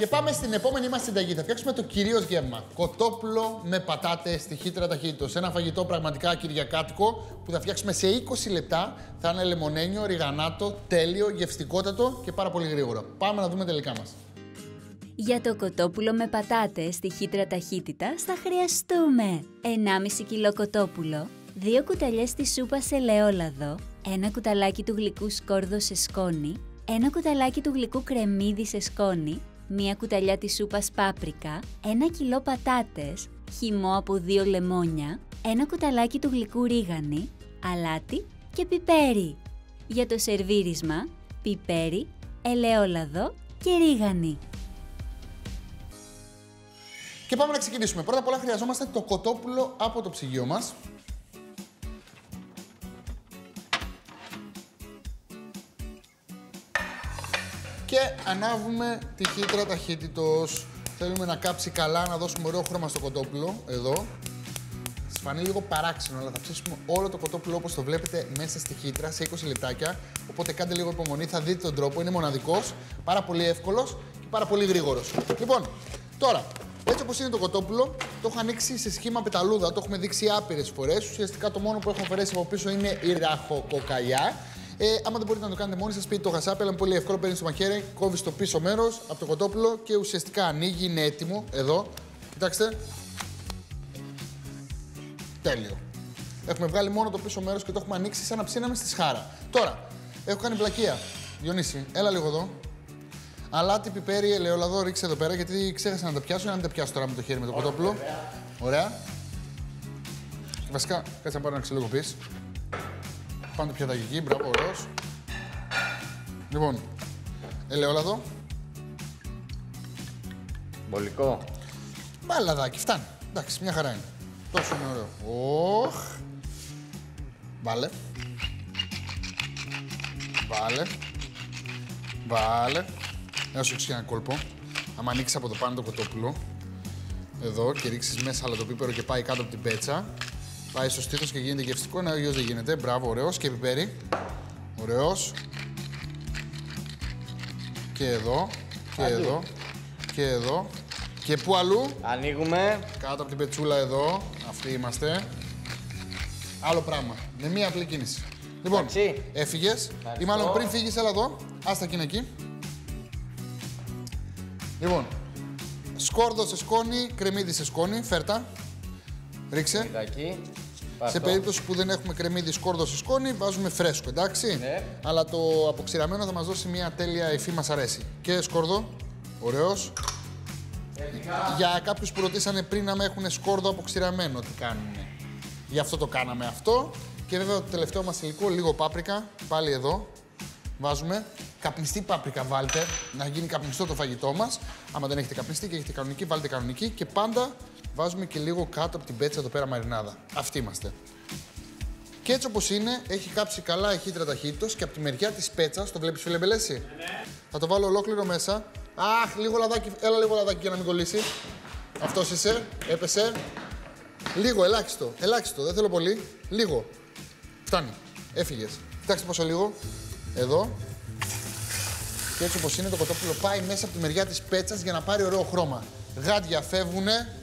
Και πάμε στην επόμενη μας συνταγή. Θα φτιάξουμε το κυρίως γεύμα. Κοτόπουλο με πατάτες στη χύτρα ταχύτητος. Ένα φαγητό πραγματικά κυριακάτικο που θα φτιάξουμε σε 20 λεπτά. Θα είναι λεμονένιο, ριγανάτο, τέλειο, γευστικότατο και πάρα πολύ γρήγορο. Πάμε να δούμε τελικά μας. Για το κοτόπουλο με πατάτες στη χύτρα ταχύτητας θα χρειαστούμε 1,5 κιλό κοτόπουλο, 2 κουταλιές της σούπας σε ελαιόλαδο, 1 κουταλάκι του γλυκού σκόρδο σε σκόνη, 1 κουταλάκι του γλυκού κρεμμύδι σε σκόνη, 1 κουταλιά της σούπας πάπρικα, 1 κιλό πατάτες, χυμό από 2 λεμόνια, 1 κουταλάκι του γλυκού ρίγανη, αλάτι και πιπέρι. Για το σερβίρισμα, πιπέρι, ελαιόλαδο και ρίγανη. Και πάμε να ξεκινήσουμε. Πρώτα απ' όλα χρειαζόμαστε το κοτόπουλο από το ψυγείο μας. Και ανάβουμε τη χύτρα ταχύτητος. Θέλουμε να κάψει καλά, να δώσουμε ωραίο χρώμα στο κοτόπουλο, εδώ. Σας φανεί λίγο παράξενο, αλλά θα ψήσουμε όλο το κοτόπουλο όπως το βλέπετε μέσα στη χύτρα σε 20 λεπτάκια. Οπότε κάντε λίγο υπομονή, θα δείτε τον τρόπο. Είναι μοναδικός, πάρα πολύ εύκολος και πάρα πολύ γρήγορος. Λοιπόν, τώρα, έτσι όπως είναι το κοτόπουλο, το έχω ανοίξει σε σχήμα πεταλούδα. Το έχουμε δείξει άπειρες φορές. Ουσιαστικά το μόνο που έχω αφαιρέσει από πίσω είναι η ραχοκοκαλιά. Ε, άμα δεν μπορείτε να το κάνετε μόνοι σας, πείτε το γασάπι, αλλά είναι πολύ εύκολο. Παίρνει το μαχαίρι, κόβεις το πίσω μέρος από το κοτόπουλο και ουσιαστικά ανοίγει, είναι έτοιμο. Εδώ, κοιτάξτε. Τέλειο. Έχουμε βγάλει μόνο το πίσω μέρος και το έχουμε ανοίξει σαν να ψήναμε στη σχάρα. Τώρα, έχω κάνει πλακία. Διονύση, έλα λίγο εδώ. Αλάτι, πιπέρι, ελαιόλαδο, ρίξε εδώ πέρα γιατί ξέχασα να τα πιάσω. Να μην τα πιάσω τώρα με το χέρι με το κοτόπουλο. Ωραία. Και βασικά, κάτσε να πάρω ένα ξυλό πει. Πάνω το πιατάκι εκεί, μπράβο, ωραίος. Λοιπόν, ελαιόλαδο. Μπολικό. Πάλι λαδάκι, φτάνει. Εντάξει, μια χαρά είναι. Τόσο είναι ωραίο. Οχ. Βάλε. Βάλε. Βάλε. Έως και ένα κόλπο. Αν ανοίξεις από το πάνω το κοτόπουλο, εδώ και ρίξεις μέσα αλατοπίπερο και πάει κάτω από την πέτσα, πάει στο στήθος και γίνεται γευστικό. Ναι, αλλιώ δεν γίνεται. Μπράβο, ωραίος. Και πιπέρι. Ωραίος. Και εδώ. Και Αλλού. εδώ. Και εδώ. Και πού αλλού; Ανοίγουμε. Κάτω από την πετσούλα εδώ. Αυτοί είμαστε. Άλλο πράγμα. Με μία απλή κίνηση. Λοιπόν, Εντάξει. έφυγες. Ή μάλλον πριν φύγεις, έλα εδώ. Άστα εκείνα εκεί. Λοιπόν, σκόρδο σε σκόνη, κρεμμύδι σε σκόνη. Φέρτα. Ρίξε. Εκεί. Σε περίπτωση που δεν έχουμε κρεμμύδι σκόρδο σε σκόνη, βάζουμε φρέσκο, εντάξει. Ναι. Αλλά το αποξηραμένο θα μας δώσει μια τέλεια υφή, μας αρέσει. Και σκόρδο. Ωραίος. Για κάποιους που ρωτήσανε πριν να με έχουν σκόρδο αποξηραμένο, τι κάνουν. Γι' αυτό το κάναμε αυτό. Και βέβαια το τελευταίο μας υλικό, λίγο πάπρικα, πάλι εδώ. Βάζουμε. Καπνιστή πάπρικα βάλτε, να γίνει καπνιστό το φαγητό μας. Άμα δεν έχετε καπνιστή και έχετε κανονική, βάλτε κανονική. Και πάντα βάζουμε και λίγο κάτω από την πέτσα εδώ πέρα μαρινάδα. Αυτοί είμαστε. Και έτσι όπως είναι, έχει κάψει καλά η χύτρα ταχύτητος και από τη μεριά της πέτσας, το βλέπεις φίλε Μπελέση; Ναι. Θα το βάλω ολόκληρο μέσα. Αχ, λίγο λαδάκι, έλα λίγο λαδάκι για να μην κολλήσει. Αυτός είσαι, έπεσε. Λίγο, ελάχιστο, ελάχιστο, δεν θέλω πολύ. Λίγο. Φτάνει. Έφυγες. Κοιτάξτε πόσο λίγο. Εδώ. Και έτσι όπως είναι, το κοτόπουλο πάει μέσα από τη μεριά της πέτσας για να πάρει ωραίο χρώμα. Γάντια φεύγουνε.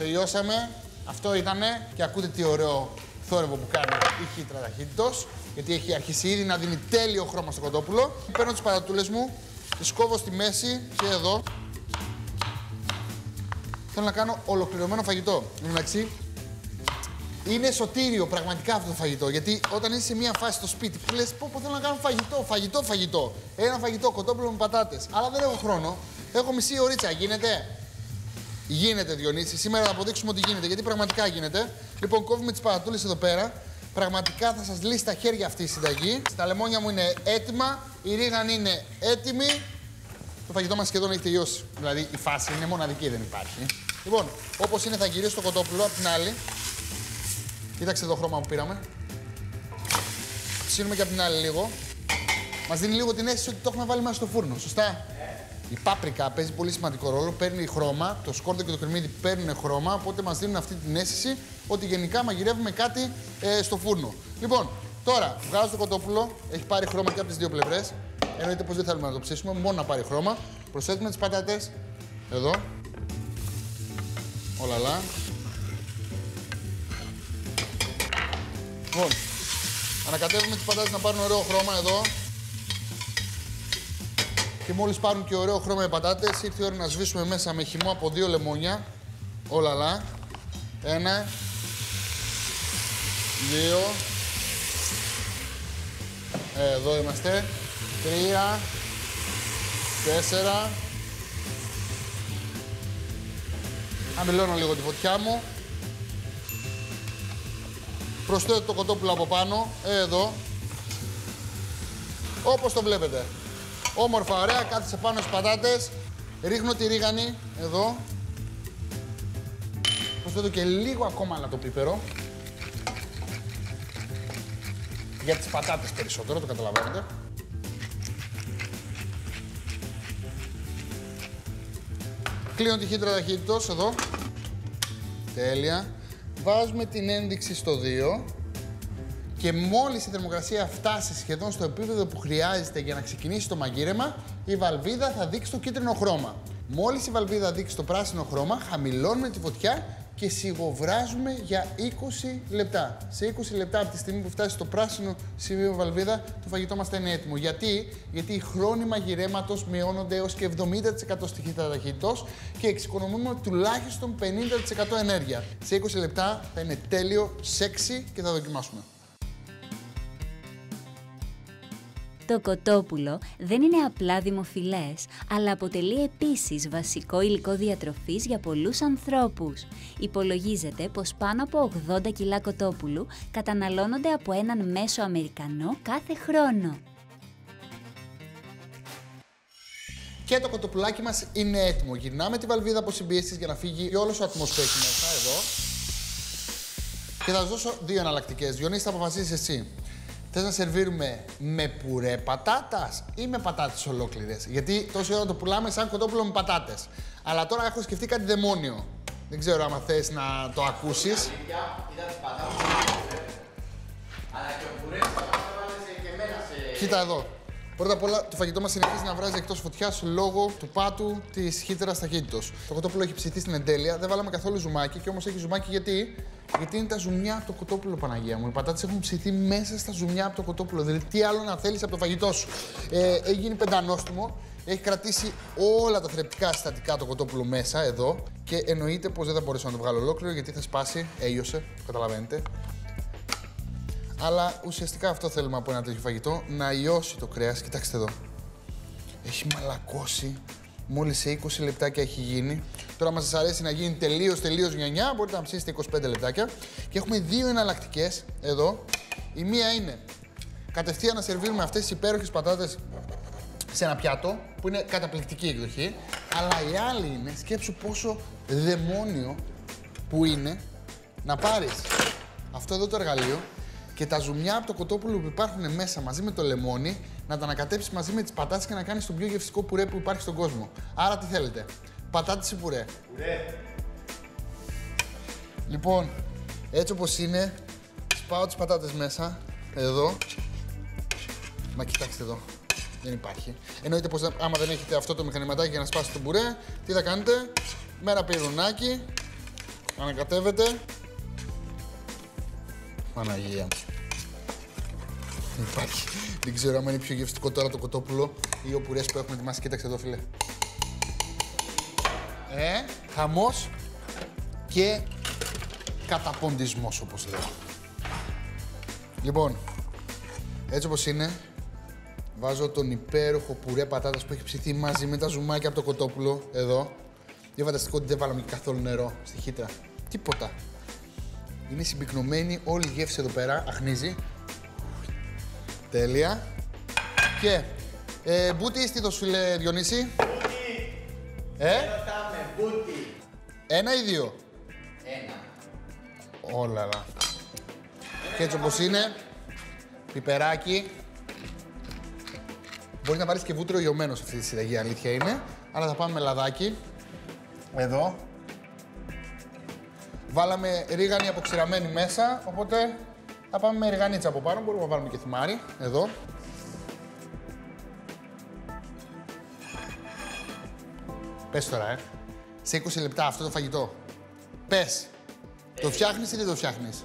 Τελειώσαμε. Αυτό ήτανε. Και ακούτε τι ωραίο θόρυβο που κάνει η χύτρα ταχύτητος. Γιατί έχει αρχίσει ήδη να δίνει τέλειο χρώμα στο κοτόπουλο. Παίρνω τις παρατούλες μου, τις κόβω στη μέση και εδώ. Θέλω να κάνω ολοκληρωμένο φαγητό. Εντάξει, είναι σωτήριο πραγματικά αυτό το φαγητό. Γιατί όταν είσαι σε μια φάση στο σπίτι που λες: Πω, πω θέλω να κάνω φαγητό, φαγητό, φαγητό. Ένα φαγητό, κοτόπουλο με πατάτες. Αλλά δεν έχω χρόνο. Έχω μισή ωρίτσα. Γίνεται. Γίνεται, Διονύση. Σήμερα θα αποδείξουμε ότι γίνεται. Γιατί πραγματικά γίνεται. Λοιπόν, κόβουμε τις παρατούλες εδώ πέρα. Πραγματικά θα σας λύσει τα χέρια αυτή η συνταγή. Τα λεμόνια μου είναι έτοιμα. Η ρίγανη είναι έτοιμη. Το φαγητό μας σχεδόν έχει τελειώσει. Δηλαδή η φάση είναι μοναδική, δεν υπάρχει. Λοιπόν, όπως είναι, θα γυρίσω το κοτόπουλο από την άλλη. Κοίταξε το χρώμα που πήραμε. Ψήνουμε και από την άλλη λίγο. Μας δίνει λίγο την αίσθηση ότι το έχουμε βάλει μέσα στο φούρνο. Σωστά; Η πάπρικα παίζει πολύ σημαντικό ρόλο. Παίρνει χρώμα. Το σκόρδο και το κρεμμύδι παίρνουν χρώμα. Οπότε μας δίνουν αυτή την αίσθηση ότι γενικά μαγειρεύουμε κάτι ε, στο φούρνο. Λοιπόν, τώρα βγάζω το κοτόπουλο. Έχει πάρει χρώμα και από τις δύο πλευρές. Εννοείται πως δεν θέλουμε να το ψήσουμε, μόνο να πάρει χρώμα. Προσθέτουμε τις πατάτες. Εδώ. Ολαλά. Λοιπόν, ανακατεύουμε τις πατάτες να πάρουν ωραίο χρώμα εδώ. Και μόλις πάρουν και ωραίο χρώμα οι πατάτες, ήρθε η ώρα να σβήσουμε μέσα με χυμό από δύο λεμόνια. Ολαλά. Ένα. Δύο. Εδώ είμαστε. Τρία. Τέσσερα. Χαμηλώνω λίγο τη φωτιά μου. Προσθέτω το κοτόπουλο από πάνω, εδώ. Όπως το βλέπετε. Όμορφα, ωραία, κάθισε πάνω στις πατάτες. Ρίχνω τη ρίγανη, εδώ. Προσθέτω και λίγο ακόμα λατοπίπερο. Για τις πατάτες περισσότερο, το καταλαβαίνετε. Κλείνω τη χύτρα ταχύτητος, εδώ. Τέλεια. Βάζουμε την ένδειξη στο 2 και μόλις η θερμοκρασία φτάσει σχεδόν στο επίπεδο που χρειάζεται για να ξεκινήσει το μαγείρεμα, η βαλβίδα θα δείξει το κίτρινο χρώμα. Μόλις η βαλβίδα δείξει το πράσινο χρώμα, χαμηλώνουμε τη φωτιά και σιγοβράζουμε για 20 λεπτά. Σε 20 λεπτά από τη στιγμή που φτάσει στο πράσινο σημείο βαλβίδα, το φαγητό μας θα είναι έτοιμο. Γιατί, Γιατί οι χρόνοι μαγειρέματος μειώνονται έως και 70% στη χύτρα ταχύτητος και εξοικονομούμε τουλάχιστον 50% ενέργεια. Σε 20 λεπτά θα είναι τέλειο, σεξι και θα δοκιμάσουμε. Το κοτόπουλο δεν είναι απλά δημοφιλές, αλλά αποτελεί επίσης βασικό υλικό διατροφής για πολλούς ανθρώπους. Υπολογίζεται πως πάνω από 80 κιλά κοτόπουλου καταναλώνονται από έναν μέσο Αμερικανό κάθε χρόνο. Και το κοτοπουλάκι μας είναι έτοιμο. Γυρνάμε τη βαλβίδα από συμπίεσης για να φύγει όλος ο ατμός που έχει μέσα, εδώ. Και θα σας δώσω δύο εναλλακτικές. Διονύση, θα αποφασίσεις εσύ. Θες να σερβίρουμε με πουρέ πατάτας ή με πατάτες ολόκληρες; Γιατί τόση ώρα το πουλάμε σαν κοτόπουλο με πατάτες. Αλλά τώρα έχω σκεφτεί κάτι δαιμόνιο. Δεν ξέρω άμα θες να το ακούσεις. Είδα τις πατάτες. Αλλά και ο πουρές θα βάλει και εμένα σε. Κοίτα εδώ. Πρώτα απ' όλα, το φαγητό μας συνεχίζει να βράζει εκτός φωτιάς λόγω του πάτου της χύτρας ταχύτητος. Το κοτόπουλο έχει ψηθεί στην εντέλεια, δεν βάλαμε καθόλου ζουμάκι και όμως έχει ζουμάκι γιατί; Γιατί είναι τα ζουμιά από το κοτόπουλο, Παναγία μου. Οι πατάτες έχουν ψηθεί μέσα στα ζουμιά από το κοτόπουλο. Δηλαδή, τι άλλο να θέλεις από το φαγητό σου; Ε, έχει γίνει πεντανόστιμο. Έχει κρατήσει όλα τα θρεπτικά συστατικά το κοτόπουλο μέσα εδώ. Και εννοείται πως δεν θα μπορέσω να το βγάλω ολόκληρο γιατί θα σπάσει. Έλειωσε, το καταλαβαίνετε. Αλλά ουσιαστικά αυτό θέλουμε από ένα τέτοιο φαγητό. Να ιώσει το κρέας. Κοιτάξτε εδώ. Έχει μαλακώσει Μόλις σε 20 λεπτάκια έχει γίνει. Τώρα, μας σα αρέσει να γίνει τελείως τελείως νιανιά, μπορείτε να ψήσετε 25 λεπτάκια. Και έχουμε δύο εναλλακτικές εδώ. Η μία είναι κατευθείαν να σερβίρουμε αυτές τις υπέροχες πατάτες σε ένα πιάτο, που είναι καταπληκτική εκδοχή. Αλλά η άλλη είναι, σκέψου πόσο δαιμόνιο που είναι να πάρεις αυτό εδώ το εργαλείο και τα ζουμιά από το κοτόπουλο που υπάρχουν μέσα μαζί με το λεμόνι να τα ανακατέψεις μαζί με τις πατάτες και να κάνεις τον πιο γευστικό πουρέ που υπάρχει στον κόσμο. Άρα τι θέλετε, πατάτες ή πουρέ; Πουρέ. Λοιπόν, έτσι όπως είναι, σπάω τις πατάτες μέσα, εδώ. Μα κοιτάξτε εδώ, δεν υπάρχει. Εννοείται πως άμα δεν έχετε αυτό το μηχανηματάκι για να σπάσετε τον πουρέ, τι θα κάνετε, μέρα πυρουνάκι, ανακατεύετε. Παναγία μου. Υπάρχει. Δεν ξέρω αν είναι πιο γευστικό τώρα το κοτόπουλο ή ο πουρές που έχουμε ετοιμάσει. Κοίταξε εδώ, φίλε. Ε, χαμός και καταποντισμός, όπως λέω. Λοιπόν, έτσι όπως είναι, βάζω τον υπέροχο πουρέ πατάτας που έχει ψηθεί μαζί με τα ζουμάκια από το κοτόπουλο, εδώ. Είναι φανταστικό ότι δεν βάλαμε καθόλου νερό στη χύτρα. Τίποτα. Είναι συμπυκνωμένη όλη η γεύση εδώ πέρα, αχνίζει. Τέλεια. Και ε, μπούτι ή το φίλε Διονύση; Μπούτι. Ε, Ρωτάμε, μπούτι. ένα ή δύο; Ένα. Όλα, λα. Και έτσι όπως είναι, πιπεράκι. Μπορείς να βάλεις και βούτυρο λιωμένο σε αυτή τη συνταγή, αλήθεια είναι. Αλλά θα πάμε με λαδάκι. Εδώ. Βάλαμε ρίγανη αποξηραμένη μέσα, οπότε θα πάμε με ριγανίτσα από πάνω. Μπορούμε να βάλουμε και θυμάρι, εδώ. Πες τώρα, ε. σε 20 λεπτά αυτό το φαγητό. Πες. Το φτιάχνεις ή δεν το φτιάχνεις;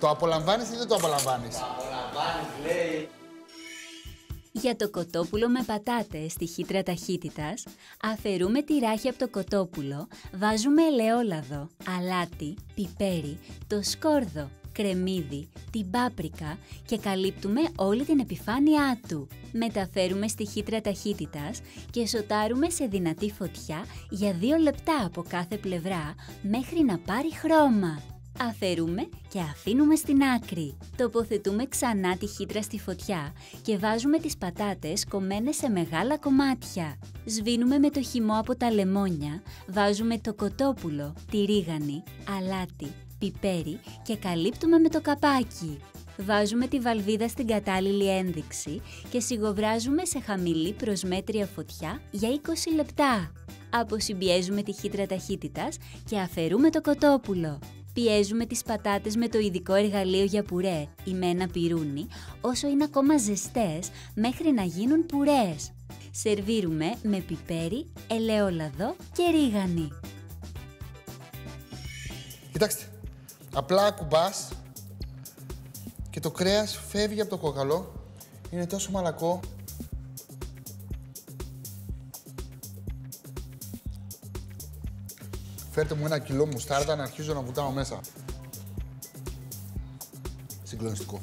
Το απολαμβάνεις ή δεν το απολαμβάνεις; Απολαμβάνεις, λέει. Για το κοτόπουλο με πατάτες στη χύτρα ταχύτητας, αφαιρούμε τη ράχη από το κοτόπουλο, βάζουμε ελαιόλαδο, αλάτι, πιπέρι, το σκόρδο, κρεμμύδι, την πάπρικα και καλύπτουμε όλη την επιφάνειά του. Μεταφέρουμε στη χύτρα ταχύτητας και σοτάρουμε σε δυνατή φωτιά για 2 λεπτά από κάθε πλευρά μέχρι να πάρει χρώμα. Αφαιρούμε και αφήνουμε στην άκρη. Τοποθετούμε ξανά τη χύτρα στη φωτιά και βάζουμε τις πατάτες κομμένες σε μεγάλα κομμάτια. Σβήνουμε με το χυμό από τα λεμόνια, βάζουμε το κοτόπουλο, τη ρίγανη, αλάτι, πιπέρι και καλύπτουμε με το καπάκι. Βάζουμε τη βαλβίδα στην κατάλληλη ένδειξη και σιγοβράζουμε σε χαμηλή προσμέτρια φωτιά για 20 λεπτά. Αποσυμπιέζουμε τη χύτρα ταχύτητας και αφαιρούμε το κοτόπουλο. Πιέζουμε τις πατάτες με το ειδικό εργαλείο για πουρέ ή με ένα πυρούνι, όσο είναι ακόμα ζεστές μέχρι να γίνουν πουρές. Σερβίρουμε με πιπέρι, ελαιόλαδο και ρίγανη. Κοιτάξτε. Απλά ακουμπάς και το κρέας φεύγει από το κόκαλο. Είναι τόσο μαλακό. Φέρτε μου ένα κιλό μουστάρδα να αρχίζω να βουτάω μέσα. Συγκλονιστικό.